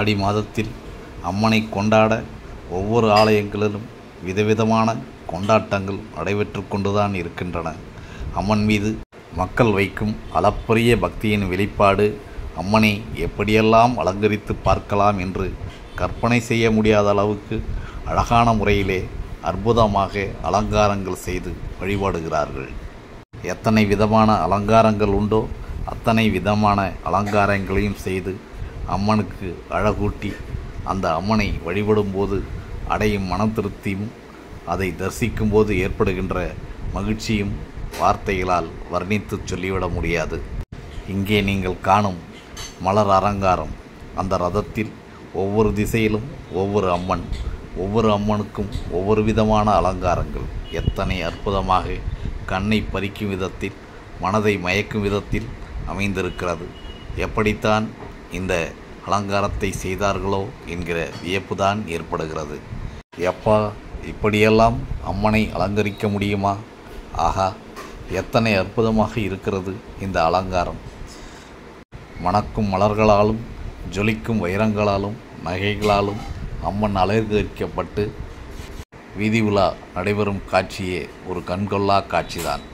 ஆடி மாதத்தில் அம்மனை கொண்டாட ஒவ்வொரு ஆலயங்களிலும் விதவிதமான கொண்டாட்டங்கள் நடைபெற்று கொண்டுதான் இருக்கின்றன. அம்மன் மீது மக்கள் வைக்கும் அளப்பரிய பக்தியின் வெளிப்பாடு அம்மனை எப்படியெல்லாம் அலங்கரித்து பார்க்கலாம் என்று கற்பனை செய்ய முடியாத அளவுக்கு அழகான முறையிலே அற்புதமாக அலங்காரங்கள் செய்து வழிபாடுகிறார்கள். எத்தனை விதமான அலங்காரங்கள் உண்டோ அத்தனை விதமான அலங்காரங்களையும் செய்து அம்மனுக்கு அழகூட்டி அந்த அம்மனை வழிபடும்போது அடையும் மன திருப்தியும் அதை தரிசிக்கும் போது ஏற்படுகின்ற மகிழ்ச்சியும் வார்த்தைகளால் வர்ணித்து சொல்லிவிட முடியாது. இங்கே நீங்கள் காணும் மலர் அலங்காரம் அந்த ரதத்தில் ஒவ்வொரு திசையிலும் ஒவ்வொரு அம்மன் ஒவ்வொரு அம்மனுக்கும் ஒவ்வொரு விதமான அலங்காரங்கள். எத்தனை அற்புதமாக கண்ணை பறிக்கும் விதத்தில் மனதை மயக்கும் விதத்தில் அமைந்திருக்கிறது. எப்படித்தான் இந்த அலங்காரத்தை செய்தார்களோ என்கிற வியப்புதான் ஏற்படுகிறது. எப்பா இப்படியெல்லாம் அம்மனை அலங்கரிக்க முடியுமா? ஆஹா எத்தனை அற்புதமாக இருக்கிறது இந்த அலங்காரம். மணக்கும் மலர்களாலும் ஜொலிக்கும் வைரங்களாலும் நகைகளாலும் அம்மன் அலங்கரிக்கப்பட்டு வீதி உலா நடைபெறும் காட்சியே ஒரு கண்கொள்ளா காட்சிதான்.